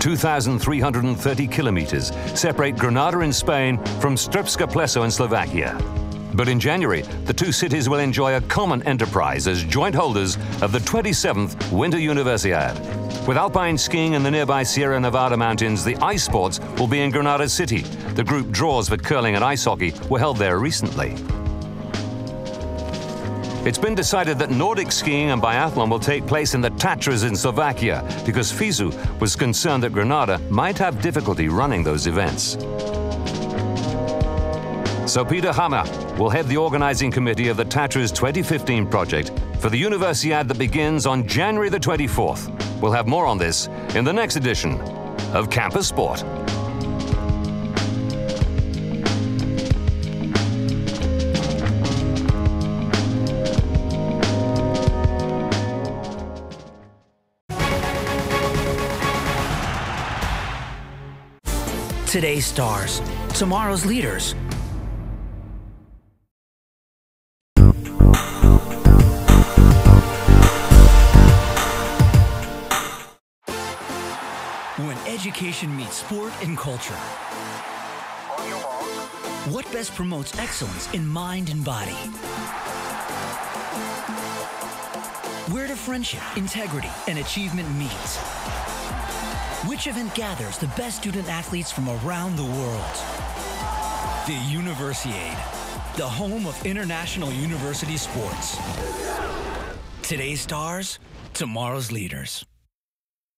2,330 kilometers separate Granada in Spain from Strbske Pleso in Slovakia. But in January, the two cities will enjoy a common enterprise as joint holders of the 27th Winter Universiade. With alpine skiing in the nearby Sierra Nevada mountains, the ice sports will be in Granada City. The group draws for curling and ice hockey were held there recently. It's been decided that Nordic skiing and biathlon will take place in the Tatras in Slovakia because FISU was concerned that Granada might have difficulty running those events. So Peter Hammer will head the organizing committee of the Tatras 2015 project for the Universiade that begins on January the 24th. We'll have more on this in the next edition of Campus Sport. Today's stars, tomorrow's leaders. When education meets sport and culture. What best promotes excellence in mind and body? Where do friendship, integrity, and achievement meet? Which event gathers the best student athletes from around the world? The Universiade, the home of international university sports. Today's stars, tomorrow's leaders.